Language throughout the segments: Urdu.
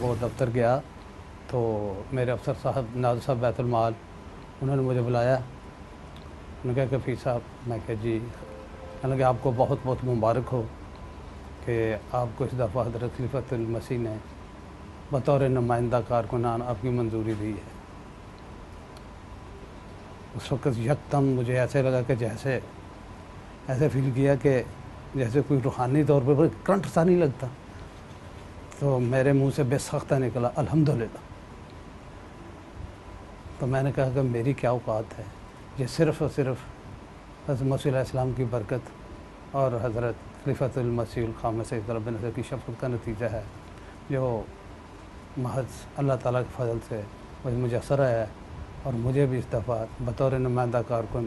وہ دفتر گیا تو میرے افسر صاحب ناز صاحب بیت المال، انہوں نے مجھے بلایا۔ انہوں نے کہا کہ فی صاحب، میں کہ جی میں نے کہا آپ کو بہت بہت مبارک ہو کہ آپ کو اس دفعہ حضرت خلیفۃ المسیح نے بطور نمائندہ کارکنان آپ کی منظوری دی ہے۔ اس وقت یکدم مجھے ایسے لگا کہ جیسے، ایسے فیل کیا کہ جیسے کوئی روحانی طور پر کرنٹ سا نہیں لگتا۔ تو میرے منہ سے بے سختہ نکلا، الحمدللہ۔ تو میں نے کہا کہ میری کیا اوقات ہے؟ یہ صرف اور صرف حضرت مسیح علیہ السلام کی برکت اور حضرت خلیفۃ المسیح الخام سے طلب نظر کی شفقت کا نتیجہ ہے، جو محض اللہ تعالیٰ کے فضل سے مجھے مجسر آیا ہے۔ اور مجھے بھی اس دفعہ بطور نمائندہ کارکن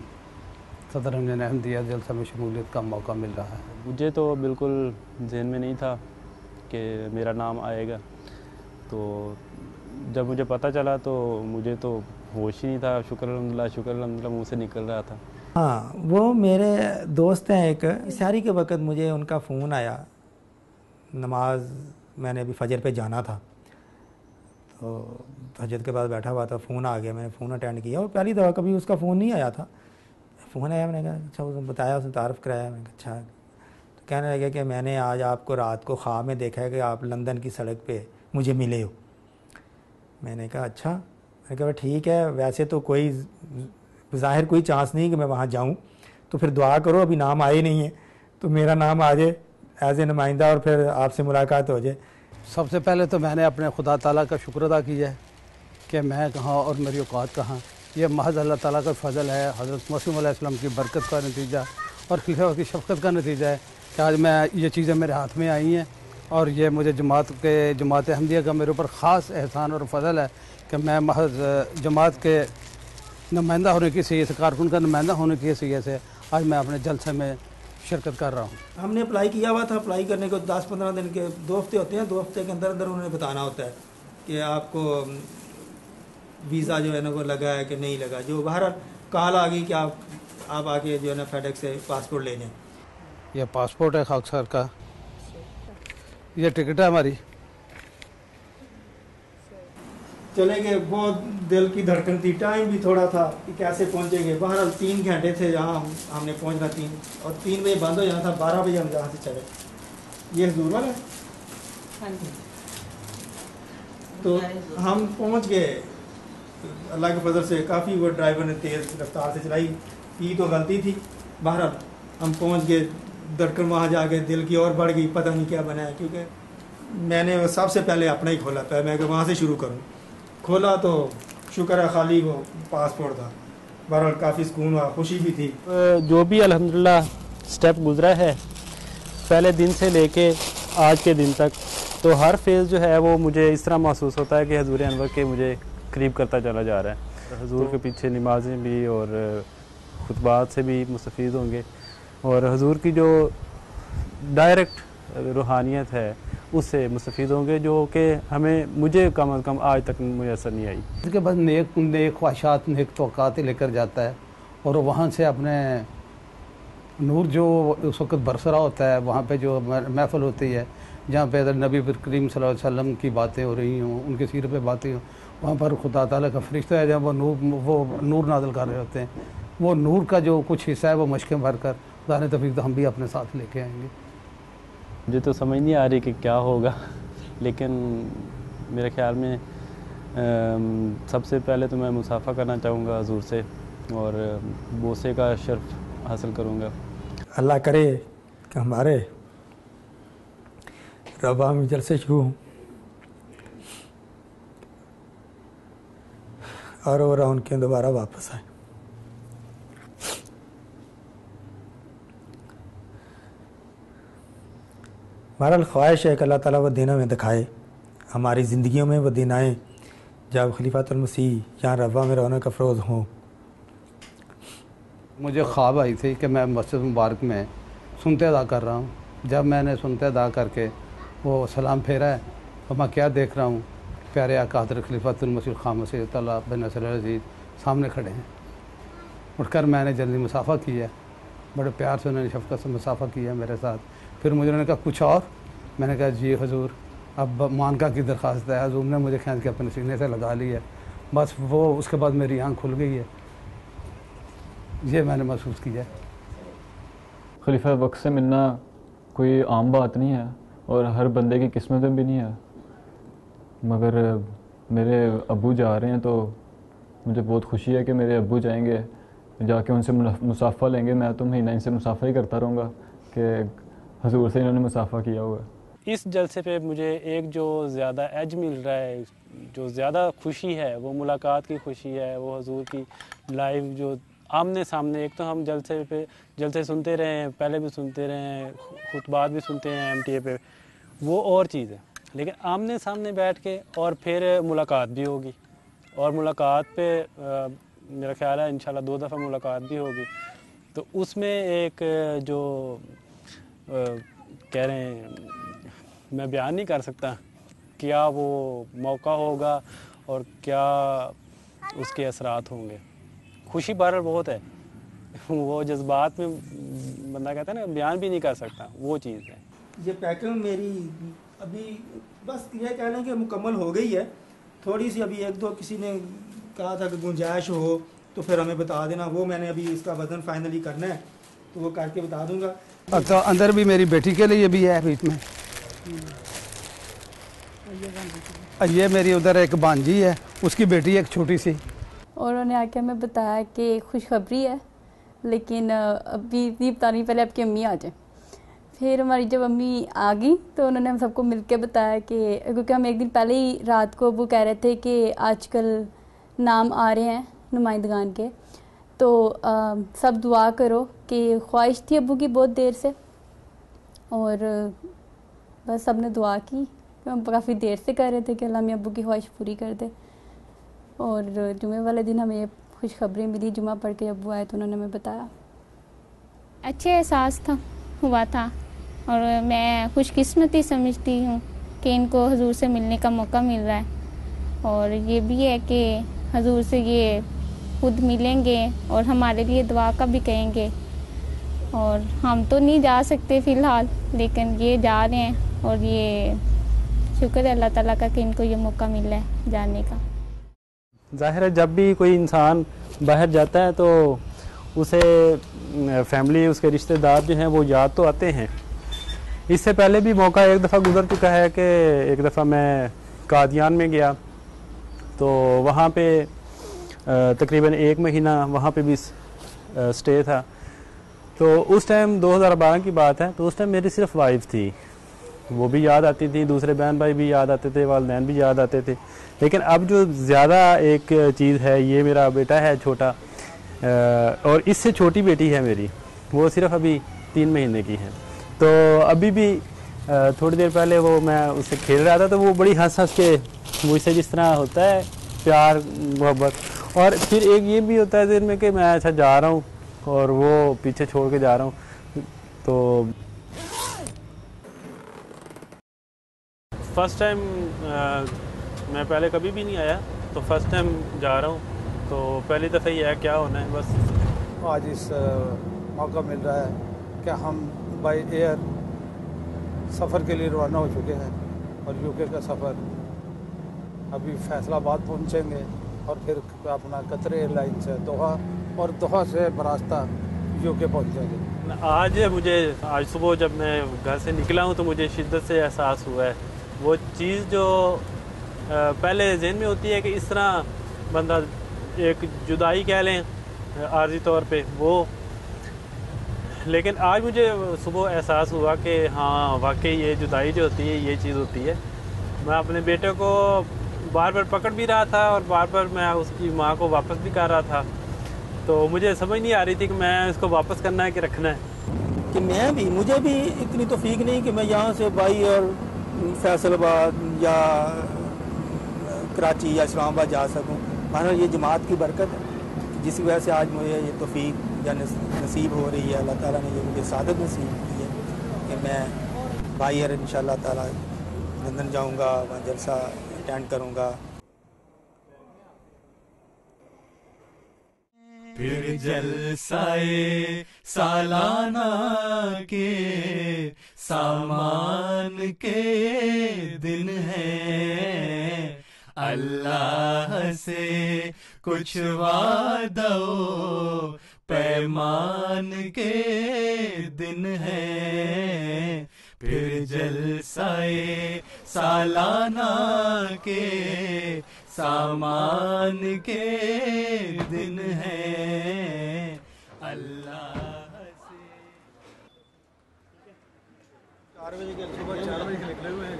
صدر نے احمدیہ جلسہ میں شمولیت کا موقع مل رہا ہے۔ مجھے تو بالکل ذہن میں نہیں تھا کہ میرا نام آئے گا۔ تو جب مجھے پتہ چلا تو مجھے تو ہوش ہی نہیں تھا، شکر الحمدللہ شکر الحمدللہ، منہ سے نکل رہا تھا۔ ہاں وہ میرے دوست ہیں ایک، سیاری کے وقت مجھے ان کا فون آیا۔ نماز میں نے ابھی فجر پہ جانا تھا۔ تو حجت کے بعد بیٹھا ہوا تھا، فون آ گیا، میں نے فون اٹینڈ کیا۔ اور پہلی دفعہ کبھی اس کا فون نہیں آیا تھا۔ فون آیا، میں نے کہا اچھا اس نے بتایا، اس نے تعارف کرایا۔ میں نے کہا اچھا کہنے لگا کہ میں نے آج آپ کو رات کو خواب میں دیکھا ہے کہ آپ لندن کی سڑک پہ مجھے ملے ہو۔ میں نے کہا اچھا۔ میں نے کہا، ٹھیک ہے، ویسے تو کوئی ظاہر کوئی چانس نہیں کہ میں وہاں جاؤں۔ تو پھر دعا کرو، ابھی نام آئے نہیں ہے تو میرا نام آ جائے ایز اے نمائندہ اور پھر آپ سے ملاقات ہو جائے۔ سب سے پہلے تو میں نے اپنے خدا تعالیٰ کا شکر ادا کیا ہے کہ میں کہاں اور میری اوقات کہاں۔ یہ محض اللہ تعالیٰ کا فضل ہے، حضرت مسلم علیہ السلام کی برکت کا نتیجہ اور خلیفہ کی شفقت کا نتیجہ ہے۔ کہ آج میں یہ چیزیں میرے ہاتھ میں آئی ہیں اور یہ مجھے جماعت کے جماعت احمدیہ کا میرے اوپر خاص احسان اور فضل ہے کہ میں محض جماعت کے نمائندہ ہونے کی صحیح سے، کارکن کا نمائندہ ہونے کی صحیح سے آج میں اپنے جلسے میں شرکت کر رہا ہوں۔ ہم نے اپلائی کیا ہوا تھا، اپلائی کرنے کو دس پندرہ دن کے دو ہفتے ہوتے ہیں، دو ہفتے کے اندر اندر انہوں نے بتانا ہوتا ہے کہ آپ کو ویزا جو ہے نا وہ لگا ہے کہ نہیں لگا، جو باہر کال آ گئی کہ آپ آپ آ کے جو ہے نا فیڈیک سے پاسپورٹ لے لیں۔ یہ پاسپورٹ ہے خاک سر کا۔ یہ ٹکٹ ہے ہماری۔ چلے گئے بہت دل کی دھڑکن تھی۔ ٹائم بھی تھوڑا تھا کہ کیسے پہنچیں گے۔ بہرحال تین گھنٹے تھے جہاں ہم ہم نے پہنچنا تین۔ اور تین بجے بند ہو جانا تھا بارہ بجے ہم جہاں سے چلے۔ یہ حضور والا ہے تو ہم پہنچ گئے۔ اللہ کے فضل سے کافی وہ ڈرائیور نے تیز رفتار سے چلائی۔ کی تو غلطی تھی۔ بہرحال ہم پہنچ گئے۔ دھڑکن وہاں جا کے دل کی اور بڑھ گئی پتہ نہیں کیا بنا ہے کیونکہ میں نے سب سے پہلے اپنا ہی کھولا تھا۔ میں کہ وہاں سے شروع کروں۔ کھولا تو شکر ہے خالی وہ پاسپورٹ تھا۔ بہرحال کافی سکون ہوا خوشی بھی تھی۔ جو بھی الحمدللہ سٹیپ گزرا ہے پہلے دن سے لے کے آج کے دن تک تو ہر فیز جو ہے وہ مجھے اس طرح محسوس ہوتا ہے کہ حضور انور کے مجھے قریب کرتا چلا جا رہا ہے۔ حضور کے پیچھے نمازیں بھی اور خطبات سے بھی مستفید ہوں گے۔ اور حضور کی جو ڈائریکٹ روحانیت ہے، اس سے مستفید ہوں گے، جو کہ ہمیں، مجھے کم از کم آج تک میسر نہیں آئی۔ اس کے بعد نیک نیک خواہشات، نیک توقعات لے کر جاتا ہے اور وہاں سے اپنے نور جو اس وقت برسرا ہوتا ہے، وہاں پہ جو محفل ہوتی ہے، جہاں پہ نبی کریم صلی اللہ علیہ وسلم کی باتیں ہو رہی ہوں، ان کے سیر پہ باتیں ہوں، وہاں پر خدا تعالیٰ کا فرشتہ ہے، جہاں وہ نور وہ نور نازل کر رہے ہوتے ہیں۔ وہ نور کا جو کچھ حصہ ہے، وہ مشقیں بھر کر خدا نے تفریح تو ہم بھی اپنے ساتھ لے کے آئیں گے۔ مجھے تو سمجھ نہیں آ رہی کہ کیا ہوگا لیکن میرے خیال میں سب سے پہلے تو میں مسافہ کرنا چاہوں گا حضور سے اور بوسے کا شرف حاصل کروں گا۔ اللہ کرے کہ ہمارے ربا میں جلسے شروع ہوں۔ اور وہ ان کے دوبارہ واپس آئے بہرحال خواہش ہے کہ اللہ تعالیٰ وہ دنوں میں دکھائے، ہماری زندگیوں میں وہ دن آئیں جب خلیفۃ المسیح یہاں ربا میں رونق افروز ہوں۔ مجھے خواب آئی تھی کہ میں مسجد مبارک میں سنتے ادا کر رہا ہوں۔ جب میں نے سنتے ادا کر کے وہ سلام پھیرا ہے، تو میں کیا دیکھ رہا ہوں؟ پیارے آقا حضرت خلیفۃ المسیح خام مسیح تعالیٰ بن نصر عزیز سامنے کھڑے ہیں۔ اٹھ کر میں نے جلدی مسافہ کیا بڑے پیار سے انہوں نے شفقت سے مسافہ کیا میرے ساتھ۔ پھر مجھے انہوں نے کہا، کچھ اور؟ میں نے کہا جی حضور، اب مانکا کی درخواست ہے، حضور نے مجھے کھینچ کے اپنے سینے سے لگا لی ہے۔ بس وہ، اس کے بعد میری آنکھ کھل گئی ہے۔ یہ میں نے محسوس کیا۔ ہے خلیفہ، وقت سے ملنا کوئی عام بات نہیں ہے اور ہر بندے کی قسمت میں بھی نہیں ہے۔ مگر میرے ابو جا رہے ہیں تو مجھے بہت خوشی ہے کہ میرے ابو جائیں گے۔ جا کے ان سے مسافہ لیں گے۔ میں تو مہینہ ان سے مسافہ ہی کرتا رہوں گا کہ حضور سے انہوں نے مسافہ کیا ہوا۔ ہے اس جلسے پہ مجھے ایک جو زیادہ ایج مل رہا ہے، جو زیادہ خوشی ہے، وہ ملاقات کی خوشی ہے، وہ حضور کی لائیو جو آمنے سامنے، ایک تو ہم جلسے پہ جلسے سنتے رہے ہیں، پہلے بھی سنتے رہے ہیں خطبات بھی سنتے ہیں ایم ٹی اے پہ، وہ اور چیز ہے۔ لیکن آمنے سامنے بیٹھ کے اور پھر ملاقات بھی ہوگی۔ اور ملاقات پہ میرا خیال ہے انشاءاللہ دو دفعہ ملاقات بھی ہوگی۔ تو اس میں ایک جو کہہ رہے ہیں، میں بیان نہیں کر سکتا کیا وہ موقع ہوگا اور کیا اس کے اثرات ہوں گے۔ خوشی بہرحال بہت ہے۔ وہ جذبات میں بندہ کہتا ہے نا، بیان بھی نہیں کر سکتا، وہ چیز ہے۔ یہ پیکنگ میری ابھی بس یہ کہہ لیں کہ مکمل ہو گئی ہے۔ تھوڑی سی ابھی ایک دو کسی نے کہا تھا کہ گنجائش ہو تو پھر ہمیں بتا دینا۔ وہ میں نے ابھی اس کا وزن فائنلی کرنا ہے۔ تو وہ کر کے بتا دوں گا۔ اب تو اندر بھی میری بیٹی کے لیے بھی ہے بیچ میں۔ یہ میری ادھر ایک بانجی ہے اس کی بیٹی ایک چھوٹی سی۔ اور انہوں نے آ کے ہمیں بتایا کہ خوشخبری ہے لیکن ابھی اتنی بتا نہیں پہلے آپ کی امی آ جائیں۔ پھر ہماری جب امی آ گئی تو انہوں نے ہم سب کو مل کے بتایا کہ کیونکہ ہم ایک دن پہلے ہی رات کو ابو کہہ رہے تھے کہ آج کل نام آ رہے ہیں نمائندگان کے۔ تو سب دعا کرو۔ کہ خواہش تھی ابو کی بہت دیر سے اور بس سب نے دعا کی ہم کافی دیر سے کر رہے تھے کہ اللہ ہمیں ابو کی خواہش پوری کر دے اور جمعے والے دن ہمیں خوشخبری ملی جمعہ پڑھ کے ابو آئے تو انہوں نے ہمیں بتایا۔ اچھے احساس تھا، ہوا تھا اور میں خوش قسمتی سمجھتی ہوں کہ ان کو حضور سے ملنے کا موقع مل رہا ہے۔ اور یہ بھی ہے کہ حضور سے یہ خود ملیں گے اور ہمارے لیے دعا کا بھی کہیں گے۔ اور ہم تو نہیں جا سکتے فی الحال، لیکن یہ جا رہے ہیں اور یہ شکر ہے اللہ تعالیٰ کا کہ ان کو یہ موقع مل ہے جانے کا۔ ظاہر ہے جب بھی کوئی انسان باہر جاتا ہے تو اسے فیملی اس کے رشتہ دار جو ہیں وہ یاد تو آتے ہیں۔ اس سے پہلے بھی موقع ایک دفعہ گزر چکا ہے کہ ایک دفعہ میں قادیان میں گیا۔ تو وہاں پہ تقریباً ایک مہینہ وہاں پہ بھی سٹے تھا۔ تو اس ٹائم دو ہزار بارہ کی بات ہے، تو اس ٹائم میری صرف وائف تھی۔ وہ بھی یاد آتی تھی، دوسرے بہن بھائی بھی یاد آتے تھے، والدین بھی یاد آتے تھے۔ لیکن اب جو زیادہ ایک چیز ہے، یہ میرا بیٹا ہے چھوٹا اور اس سے چھوٹی بیٹی ہے میری۔ وہ صرف ابھی تین مہینے کی ہے تو ابھی بھی تھوڑی دیر پہلے وہ میں اس سے کھیل رہا تھا، تو وہ بڑی ہنس ہنس کے مجھ سے جس طرح ہوتا ہے، پیار، محبت۔ اور پھر ایک یہ بھی ہوتا ہے دن میں کہ میں اچھا جا رہا ہوں۔ اور وہ پیچھے چھوڑ کے جا رہا ہوں۔ تو فرسٹ ٹائم میں پہلے کبھی بھی نہیں آیا تو فرسٹ ٹائم جا رہا ہوں۔ تو پہلی دفعہ یہ ہے کیا ہونا ہے؟ بس۔ آج اس موقع مل رہا ہے کہ ہم بائی ایئر سفر کے لیے روانہ ہو چکے ہیں اور یو کے کا سفر۔ ابھی فیصلہ آباد پہنچیں گے اور پھر اپنا قطر ایئر لائن سے دوحہ اور دوحہ سے براستہ یو کے پہنچیں گے آج مجھے، آج صبح جب میں گھر سے نکلا ہوں تو مجھے شدت سے احساس ہوا ہے۔ وہ چیز جو پہلے ذہن میں ہوتی ہے کہ اس طرح بندہ ایک جدائی کہہ لیں، عارضی طور پہ وہ۔ لیکن آج مجھے صبح احساس ہوا کہ ہاں واقعی یہ جدائی جو ہوتی ہے، یہ چیز ہوتی ہے۔ میں اپنے بیٹے کو بار بار پکڑ بھی رہا تھا اور بار بار میں اس کی ماں کو واپس بھی کر رہا تھا۔ تو مجھے سمجھ نہیں آ رہی تھی کہ میں اس کو واپس کرنا ہے کہ رکھنا ہے۔ کہ میں بھی، مجھے بھی اتنی توفیق نہیں کہ میں یہاں سے بائی اور فیصل آباد یا کراچی یا اسلام آباد جا سکوں۔ مانا یہ جماعت کی برکت ہے۔ جس کی وجہ سے آج مجھے یہ توفیق یا نصیب ہو رہی ہے۔ اللہ تعالیٰ نے یہ مجھے سعادت نصیب کی ہے کہ میں بائی ان شاء اللہ تعالیٰ لندن جاؤں گا، وہاں جلسہ اٹینڈ کروں گا۔ پھر جلسائے سالانہ کے سامان کے دن ہے اللہ سے کچھ وعدہ پیمان کے دن ہے پھر جلسائے سالانہ کے سامان کے دن ہے اللہ سے چار بجے کے صبح چار بجے نکلے ہوئے ہیں۔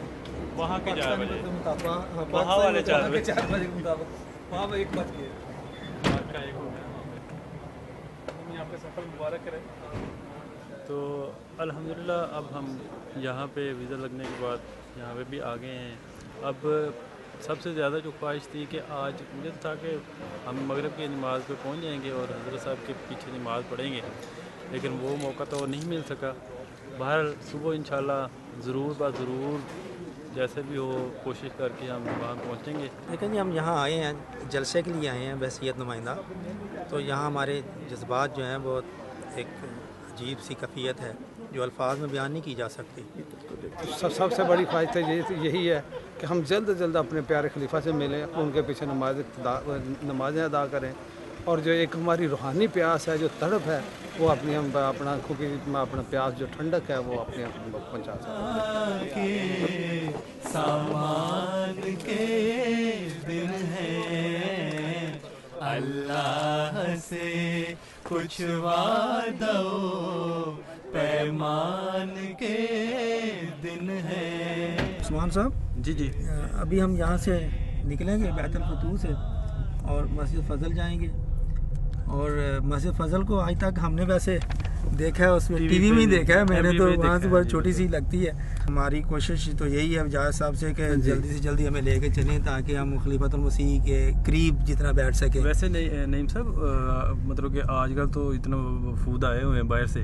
وہاں کے چار بجے۔ مطابق ہاں، وہاں والے چار بجے۔ چار بجے کے مطابق وہاں پہ ایک کا ہم یہاں پہ سفر مبارک کریں تو الحمدللہ اب ہم یہاں پہ ویزا لگنے کے بعد یہاں پہ بھی آگے ہیں۔ اب سب سے زیادہ جو خواہش تھی کہ آج مجھے تھا کہ ہم مغرب کی نماز پہ پہنچ جائیں گے اور حضرت صاحب کے پیچھے نماز پڑھیں گے، لیکن وہ موقع تو نہیں مل سکا۔ باہر صبح انشاءاللہ ضرور با ضرور جیسے بھی ہو کوشش کر کے ہم وہاں پہنچیں گے۔ لیکن جی ہم یہاں آئے ہیں، جلسے کے لیے آئے ہیں بحثیت نمائندہ۔ تو یہاں ہمارے جذبات جو ہیں بہت ایک عجیب سی کفیت ہے۔ جو الفاظ میں بیان نہیں کی جا سکتی۔ سب سب سے بڑی خواہش یہی ہے کہ ہم جلد از جلد اپنے پیارے خلیفہ سے ملیں ان کے پیچھے نماز نمازیں ادا کریں۔ اور جو ایک ہماری روحانی پیاس ہے جو تڑپ ہے وہ اپنی ہم اپنا کیونکہ اپنا پیاس جو ٹھنڈک ہے وہ اپنے ہم پہنچا سکتے اللہ سے کچھ وعدہ پیمان کے دن ہے عثمان صاحب؟ جی جی۔ ابھی ہم یہاں سے نکلیں گے بیت الفتو سے اور مسجد فضل جائیں گے۔ اور مسجد فضل کو آج تک ہم نے ویسے دیکھا ہے اس میں ٹی وی میں دیکھا ہے میں نے تو وہاں سے بہت جی، چھوٹی سی جی۔ لگتی ہے۔ ہماری کوشش تو یہی ہے جاوید صاحب سے کہ جی۔ جلدی سے جلدی ہمیں لے کے چلیں تاکہ ہم خلیفۃ المسیح کے قریب جتنا بیٹھ سکیں۔ ویسے نہیں نعیم صاحب مطلب کہ آج کل تو اتنا وفود آئے ہوئے ہیں باہر سے۔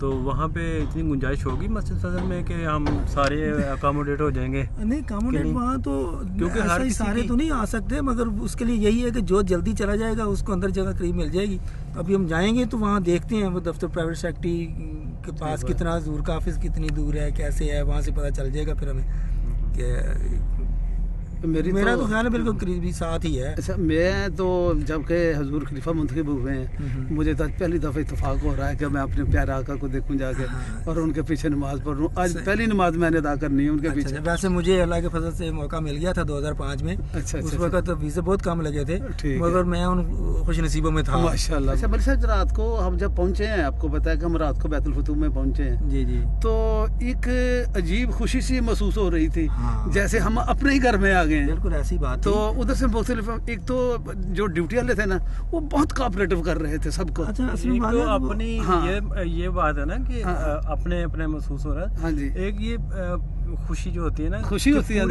تو وہاں پہ اتنی گنجائش ہوگی مسجد فضل میں کہ ہم سارے اکاموڈیٹ ہو جائیں گے؟ نہیں اکاموڈیٹ وہاں تو کیونکہ ہر سارے تو نہیں آ سکتے مگر اس کے لیے یہی ہے کہ جو جلدی چلا جائے گا اس کو اندر جگہ قریب مل جائے گی۔ ابھی ہم جائیں گے تو وہاں دیکھتے ہیں وہ دفتر پرائیویٹ سیکٹری کے پاس کتنا دور کا آفس کتنی دور ہے کیسے ہے وہاں سے پتہ چل جائے گا پھر ہمیں کہ میری میرا تو خیال ہے بالکل قریبی ساتھ ہی ہے۔ اچھا میں تو جبکہ حضور خلیفہ منتخب ہوئے ہیں مجھے تو پہلی دفعہ اتفاق ہو رہا ہے کہ میں اپنے پیارے آقا کو دیکھوں جا کے ہاں۔ اور ان کے پیچھے نماز پڑھ رہا ہوں۔ آج اچھا۔ پہلی نماز میں نے ادا کرنی ہے ان کے اچھا، پیچھے۔ اچھا۔ ویسے مجھے اللہ کے فضل سے موقع مل گیا تھا دو ہزار پانچ میں۔ اس وقت ویزے بہت کم لگے تھے مگر میں ان خوش نصیبوں میں تھا۔ ماشاء اللہ۔ اچھا صاحب رات کو ہم جب پہنچے ہیں آپ کو بتایا کہ ہم رات کو بیت الفتو میں پہنچے ہیں۔ جی جی۔ تو ایک عجیب خوشی سی محسوس ہو رہی تھی ہاں۔ جیسے ہم اپنے ہی گھر میں آ گئے۔ گئے ہیں۔ بالکل ایسی بات تو ادھر سے مختلف ایک تو جو ڈیوٹی والے تھے نا وہ بہت کوپریٹو کر رہے تھے سب کو۔ اچھا، اپنی ہاں۔ یہ بات ہے نا کہ ہاں۔ اپنے اپنے محسوس ہو رہا ہے۔ ہاں جی۔ ایک یہ خوشی جو ہوتی ہے نا خوشی ہوتی ہے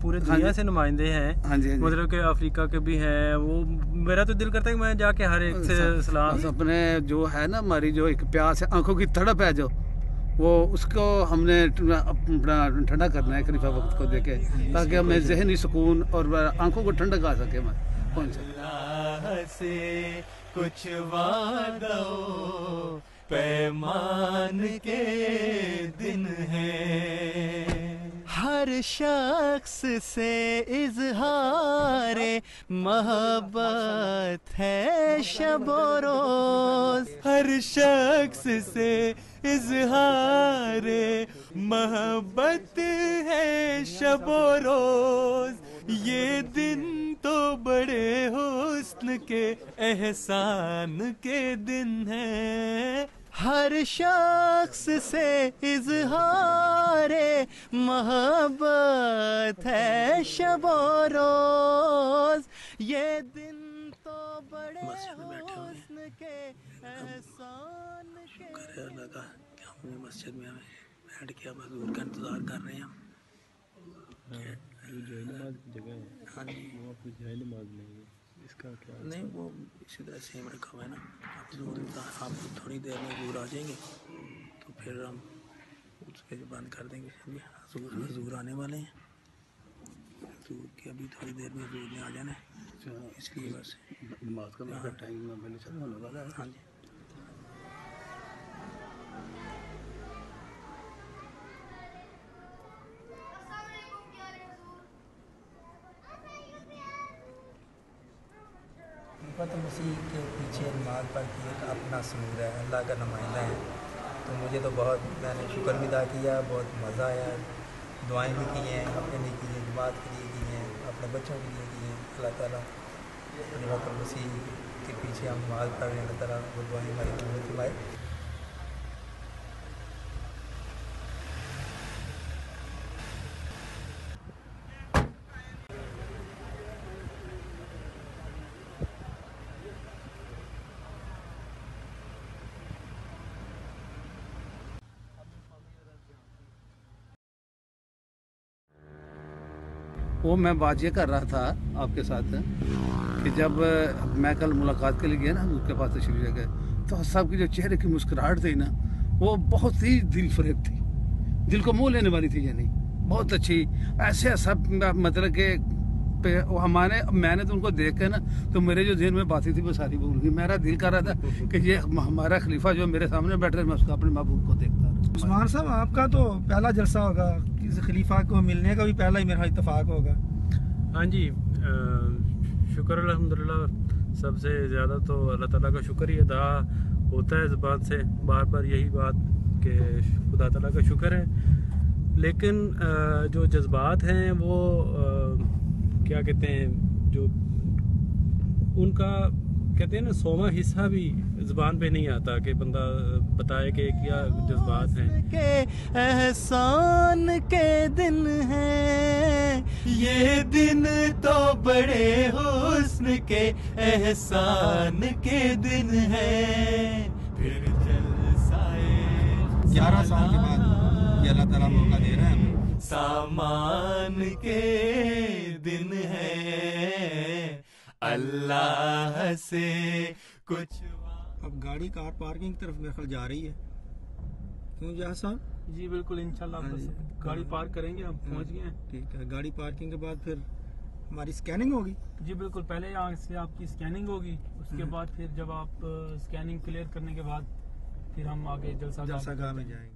پورے جی۔ دنیا جی۔ سے نمائندے ہیں۔ مطلب کہ افریقہ کے بھی ہیں۔ وہ میرا تو دل کرتا ہے کہ میں جا کے ہر ایک سے اچھا۔ سلام۔ اپنے جو ہے نا ہماری جو ایک پیاس ہے آنکھوں کی تڑپ ہے جو۔ وہ اس کو ہم نے اپنا ٹھنڈا کرنا ہے خلیفہ وقت کو دے کے تاکہ ہمیں ذہنی سکون اور آنکھوں کو ٹھنڈا کھا سکے پہنچ سکے کچھ وعدو پیمان کے دن ہے ہر شخص سے اظہار محبت ہے، شب و روز۔ ہر شخص سے اظہار محبت ہے شب و روز۔ یہ دن تو بڑے حسن کے، احسان کے دن ہے ہر شخص سے اظہار محبت ہے شب و روز۔ یہ دن اللہ کا کہ ہم نے مسجد میں بیٹھ کے اب حضور کا انتظار کر رہے ہیں۔ ہاں جی۔ اس کا کیا نہیں وہ اسی طرح سیم رکھا ہوا ہے نا۔ آپ تھوڑی دیر میں دور آ جائیں گے۔ تو پھر ہم اس پہ بند کر دیں گے حضور حضور آنے والے ہیں۔ حضور کے ابھی تھوڑی دیر میں حضور نے آ جانا ہے۔ اچھا، اس کی وجہ سے نماز کا میرا ٹائم میں ہونے والا ہے ہاں جی۔ مسیح کے پیچھے نماز پر کی ایک اپنا سرور ہے اللہ کا نمائندہ ہے۔ تو مجھے تو بہت میں نے شکر بھی ادا کیا بہت مزہ آیا۔ دعائیں بھی کی ہیں اپنے بھی کی ہیں جماعت کے لیے کی ہیں۔ اپنے بچوں کے لیے کی اللہ تعالیٰ خلیفۃ مسیح کے پیچھے ہم نماز پڑھ رہے ہیں۔ اللہ تعالیٰ وہ ہماری ہمارے وہ میں بات یہ کر رہا تھا آپ کے ساتھ، کہ جب میں کل ملاقات کے لیے گیا نا، حضور کے پاس تشریف لے گئے، تو صاحب کی جو چہرے کی مسکراہٹ تھی نا، وہ بہت ہی دل فریب تھی۔ دل کو منہ لینے والی تھی یعنی بہت اچھی۔ ایسے سب مطلب کہ پہ ہمارے میں نے تو ان کو دیکھ کے نا، تو میرے جو ذہن میں باتیں تھی وہ ساری بھول گئی۔ میرا دل کر رہا تھا کہ یہ ہمارا خلیفہ جو میرے سامنے بیٹھ رہا ہے، میں اس کو اپنے محبوب کو دیکھتا رہا۔ عثمان صاحب، آپ کا تو پہلا جلسہ ہوگا۔ خلیفہ کو ملنے کا بھی پہلا ہی میرا اتفاق ہوگا۔ ہاں جی شکر الحمد للہ سب سے زیادہ تو اللہ تعالیٰ کا شکر ہی ادا ہوتا ہے زبان سے۔ بار بار یہی بات کہ خدا تعالیٰ کا شکر ہے۔ لیکن جو جذبات ہیں وہ کیا کہتے ہیں، جو ان کا کہتے ہیں نا سوما حصہ بھی زبان پہ نہیں آتا کہ بندہ بتائے کہ کیا جذبات ہیں۔ کے احسان کے دن ہیں۔ یہ دن تو بڑے حسن کے احسان کے دن ہیں۔ پھر جلسائے گیارہ سال کے بعد یہ اللہ تعالیٰ موقع دے رہا ہے ہمیں۔ سامان کے دن ہے اللہ سے کچھ اب گاڑی کار پارکنگ کی طرف میرے خیال جا رہی ہے۔ کیوں جہاز صاحب جی بالکل انشاءاللہ ہاں جی۔ گاڑی پارک کریں گے ہم پہنچ گئے ہیں۔ ٹھیک ہے۔ گاڑی پارکنگ کے بعد پھر ہماری اسکیننگ ہوگی؟ جی بالکل پہلے یہاں سے آپ کی اسکیننگ ہوگی اس کے ہوں۔ بعد پھر جب آپ اسکیننگ کلیئر کرنے کے بعد پھر ہم آگے جلسہ جلسہ گاہ میں جائیں گے۔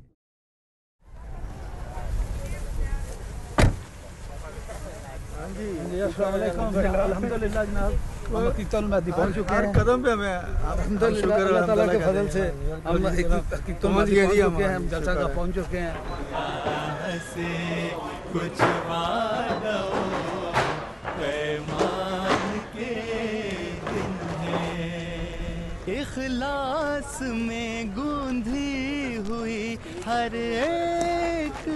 جی السلام علیکم الحمد للہ جناب المہدی پہنچ چکے ہر قدم پہ ہمیں الحمد للہ اللہ تعالیٰ کے فضل سے ہم المہدی پہنچ چکے ہیں ہم جلسہ کا پہنچ چکے ہیں کچھ اخلاص میں گوندھی ہوئی ہر ایک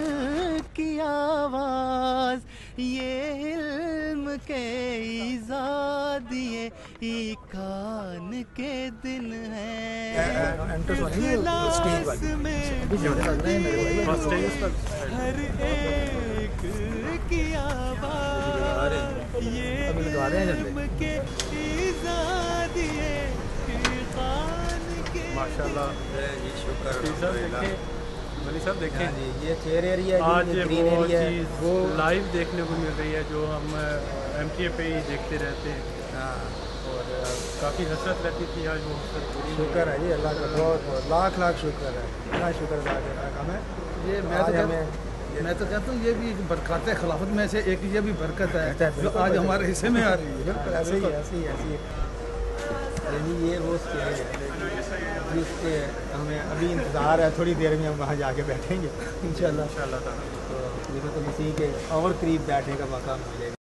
کی آواز یہ علم کے ایزاد یہ ایکان کے دن ہے اخلاص میں ہر ایک کی آواز یہ علم کے ایزاد یہ ایقان کے ماشاء اللہ جی شکر ولی صاحب دیکھیں۔ جی یہ چیئر ایریا آج ہے وہ ہے۔ چیز لائیو دیکھنے کو مل رہی ہے جو ہم ایم ٹی اے پہ ہی دیکھتے رہتے ہیں۔ ہاں۔ اور کافی حسرت رہتی تھی آج وہ حسرت پوری۔ شکر ہے جی اللہ کا بہت بہت لاکھ لاکھ شکر ہے۔ اتنا شکر ادا کرنا کا ہمیں یہ میں میں تو کہتا ہوں یہ بھی برکات خلافت میں سے ایک یہ بھی برکت ہے جو آج۔ ہمارے حصے میں آ رہی ہے۔ بالکل ایسے ہی ایسے ہی ایسے ہی۔ یعنی یہ وہ اسٹیج ہے۔ جس کے ہمیں ابھی انتظار ہے تھوڑی دیر میں ہم وہاں جا کے بیٹھیں گے۔ انشاءاللہ۔ ان شاء اللہ تعالیٰ تو خلیفۃ مسیح کے اور قریب بیٹھنے کا موقع ملے گا۔